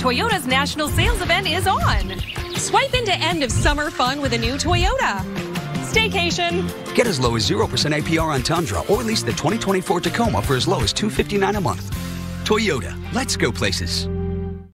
Toyota's national sales event is on. Swipe into end of summer fun with a new Toyota. Staycation. Get as low as 0% APR on Tundra or lease the 2024 Tacoma for as low as 259 a month. Toyota, let's go places.